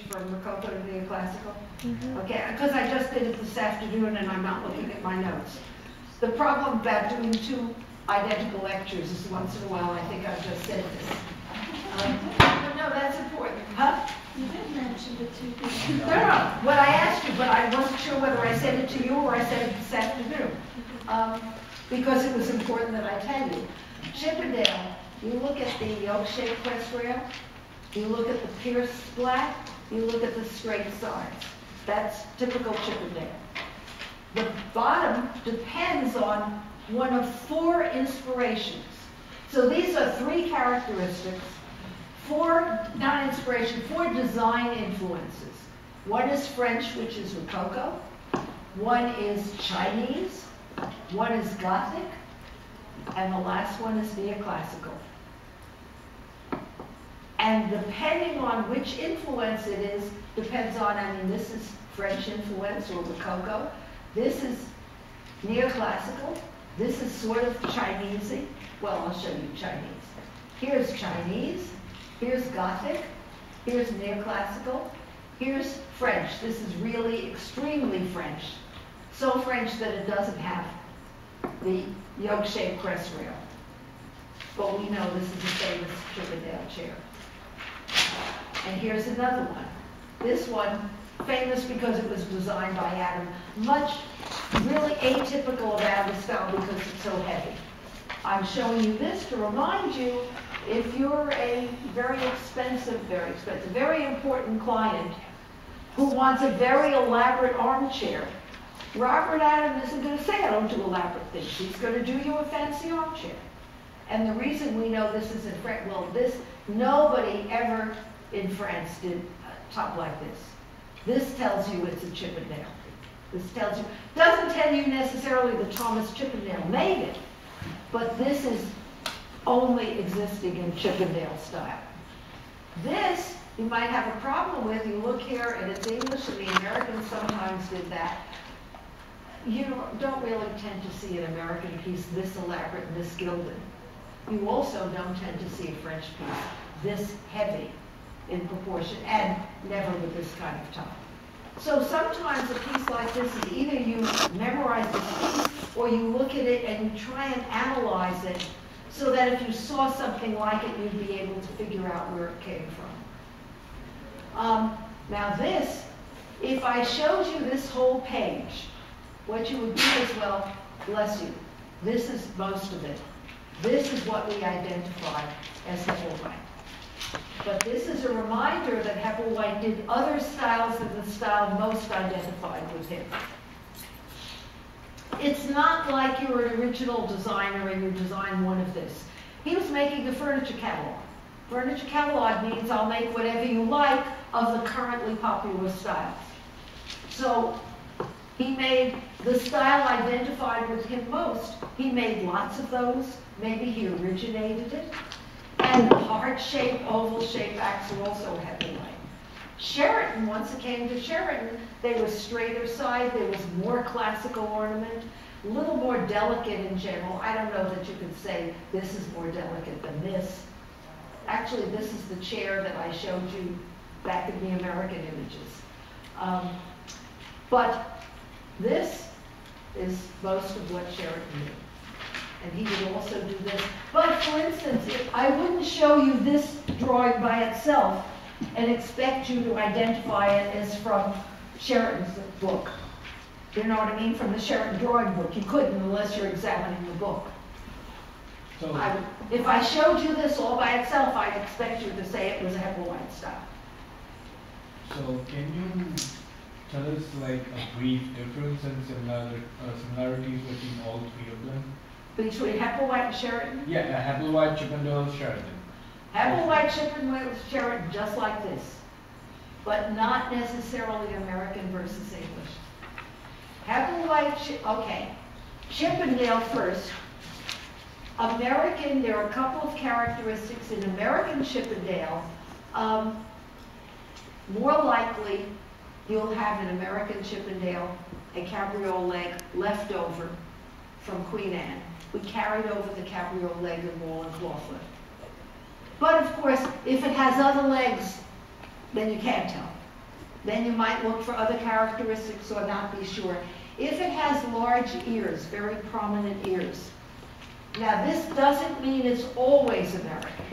from Rococo to neoclassical? Okay, because I just did it this afternoon and I'm not looking at my notes. The problem about doing two identical lectures is once in a while, I think I've just said this. Um, But no, that's important, huh? You did mention the two No, things. no, what I asked you, but I wasn't sure whether I said it to you or I said it this afternoon. Um, Because it was important that I tell you. Chippendale, you look at the yoke-shaped crest rail, you look at the pierced black, you look at the straight sides. That's typical Chippendale. The bottom depends on one of four inspirations. So these are three characteristics, four, not inspiration, four design influences. One is French, which is Rococo. One is Chinese. One is Gothic. And the last one is neoclassical. And depending on which influence it is, depends on, I mean, this is French influence or Rococo. This is neoclassical. This is sort of Chinesey. Well, I'll show you Chinese. Here's Chinese. Here's Gothic. Here's neoclassical. Here's French. This is really extremely French. So French that it doesn't have the yoke-shaped crest rail. But we know this is a famous Chippendale chair. And here's another one. This one, famous because it was designed by Adam. Much, really atypical of Adam's style because it's so heavy. I'm showing you this to remind you, if you're a very expensive, very expensive, very important client who wants a very elaborate armchair, Robert Adam isn't going to say, I don't do elaborate things. He's going to do you a fancy armchair. And the reason we know this is in France, well, this, nobody ever in France did top like this. This tells you it's a Chippendale. This tells you, doesn't tell you necessarily that Thomas Chippendale made it, but this is only existing in Chippendale style. This, you might have a problem with, you look here and it's English and the Americans sometimes did that. You don't really tend to see an American piece this elaborate and this gilded. You also don't tend to see a French piece this heavy in proportion and never with this kind of top. So sometimes a piece like this is either you memorize the piece or you look at it and you try and analyze it so that if you saw something like it, you'd be able to figure out where it came from. Um, now this, if I showed you this whole page, what you would do is, well, bless you, this is most of it. This is what we identify as Hepplewhite. But this is a reminder that Hepplewhite did other styles than the style most identified with him. It's not like you're an original designer and you design one of this. He was making a furniture catalog. Furniture catalog means I'll make whatever you like of the currently popular styles. So he made the style identified with him most. He made lots of those. Maybe he originated it. And the heart-shaped, oval-shaped backs were also Hepplewhite. Sheraton, once it came to Sheraton, they were straighter side, there was more classical ornament, a little more delicate in general. I don't know that you could say this is more delicate than this. Actually, this is the chair that I showed you back in the American images. Um, but this is most of what Sheraton did. And he would also do this. But for instance, if I wouldn't show you this drawing by itself and expect you to identify it as from Sheraton's book. You know what I mean? From the Sheraton drawing book. You couldn't unless you're examining the book. So, I if I showed you this all by itself, I'd expect you to say it was a Hepplewhite style. so can you tell us like a brief difference and similar, uh, similarities between all three of them? Between Hepplewhite and Sheraton, Yeah, uh, Hepplewhite, Chippendale, Sheraton. Hepplewhite, Chippendale, Sheraton, just like this, but not necessarily American versus English. Hepplewhite, okay, Chippendale first. American, there are a couple of characteristics in American Chippendale. Um, more likely, you'll have an American Chippendale, a cabriole leg left over from Queen Anne. We carried over the cabriole leg and ball and clawfoot. But of course, if it has other legs, then you can't tell. then you might look for other characteristics or not be sure. If it has large ears, very prominent ears, now this doesn't mean it's always American,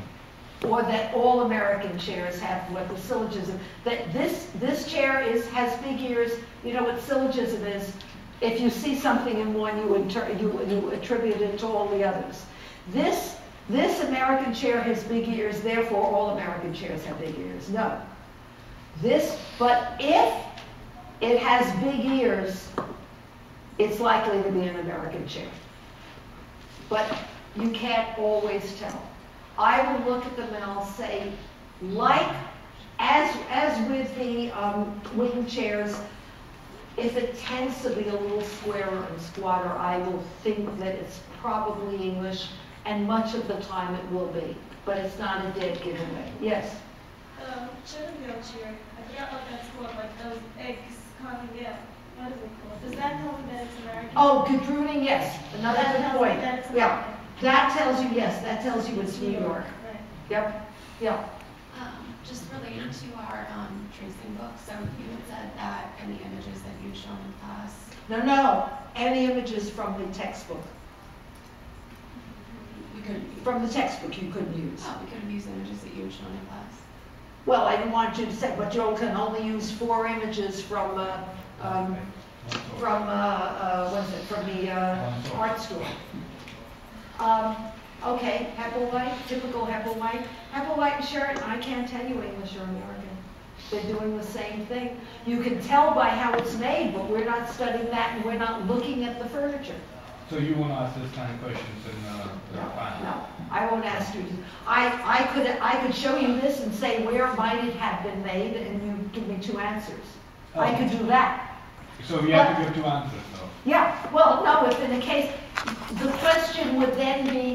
or that all American chairs have what the syllogism, that this, this chair is, has big ears, you know what syllogism is? If you see something in one, you, you, you attribute it to all the others. This, this American chair has big ears, therefore all American chairs have big ears. No. This, but if it has big ears, it's likely to be an American chair. But you can't always tell. I will look at them and I'll say, like, as, as with the um, wing chairs, if it tends to be a little squarer and squatter, I will think that it's probably English, and much of the time it will be. But it's not a dead giveaway. Yes? Um, Chernobyl I forgot what that's called, like those eggs coming out. What is it called? Does that tell me that it's American? Oh, Gadrooning, yes, another That good point. that Yeah, that tells you, yes, that tells you it's New York. Right. Yep, yep. Um, just related to our, um, tracing book, so you had said that any images that you've shown in class, No, no, any images from the textbook. we couldn't. From the textbook you couldn't use. Oh, we couldn't use images that you had shown in class. Well, I didn't want you to say, but you can only use four images from, uh, um, from, uh, uh, what is it, from the, uh, art store. Okay, Hepplewhite, typical Hepplewhite. Hepplewhite and Sheraton, I can't tell you English or American. They're doing the same thing. You can tell by how it's made, but we're not studying that and we're not looking at the furniture. So you won't ask this kind of questions in uh, the No, panel? no, I won't ask you. I, I could, I could show you this and say, where might it have been made, and you give me two answers. I could do that. So we have to give two answers though. Yeah, well, no, if in the case, the question would then be,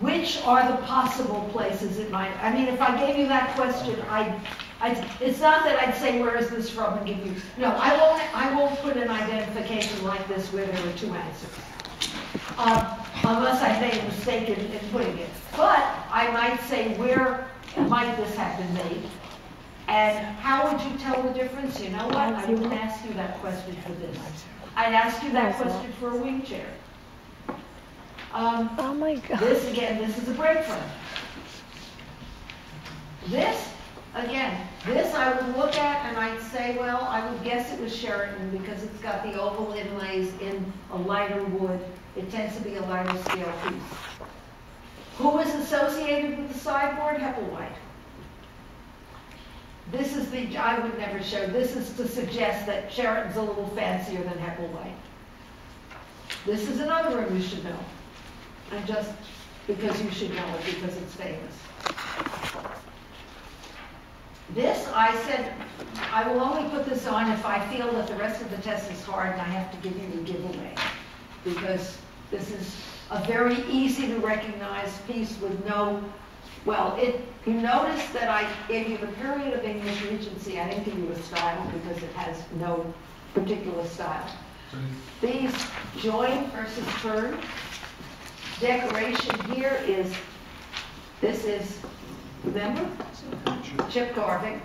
which are the possible places it might, I mean, if I gave you that question, I, I, it's not that I'd say, where is this from, and give you, no, I won't, I won't put an identification like this where there are two answers. Um, unless I made a mistake in, in putting it. But I might say, where might this have been made? And how would you tell the difference? You know what? I wouldn't ask you that question for this. I'd ask you that question for a wing chair. Um, Oh my god. this, again, this is a break front. This, again, this I would look at and I'd say, well, I would guess it was Sheraton because it's got the oval inlays in a lighter wood. It tends to be a lighter scale piece. Who is associated with the sideboard? Hepplewhite. This is the, I would never show, this is to suggest that Sheraton's a little fancier than Hepplewhite. This is another room you should know. And just because you should know it, because it's famous. This, I said, I will only put this on if I feel that the rest of the test is hard and I have to give you a giveaway. Because this is a very easy to recognize piece with no, well, it, you notice that I gave you the period of English Regency. I didn't give you a style because it has no particular style. These join versus turn. Decoration here is, this is, remember? Chip carving.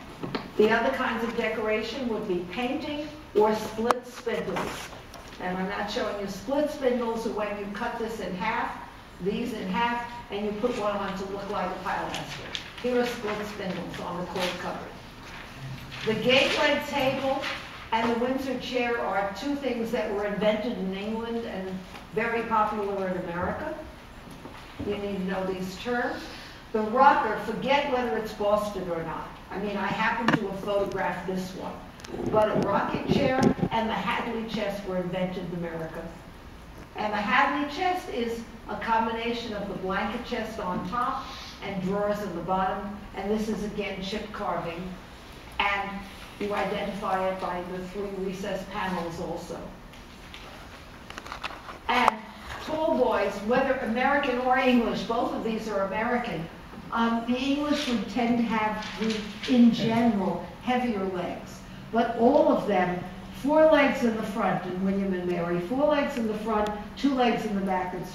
The other kinds of decoration would be painting or split spindles. And I'm not showing you split spindles are when you cut this in half, these in half, and you put one on to look like a pilaster. Here are split spindles on the court cupboard. The gate leg table and the Windsor chair are two things that were invented in England and very popular in America. You need to know these terms. The rocker, forget whether it's Boston or not. I mean, I happen to have photographed this one. But a rocket chair and the Hadley chest were invented in America. And the Hadley chest is a combination of the blanket chest on top and drawers at the bottom. And this is again chip carving. And you identify it by the three recessed panels also. And tall boys, whether American or English, both of these are American. Um, the English would tend to have, in general, heavier legs. But all of them, four legs in the front in William and Mary, four legs in the front, two legs in the back, and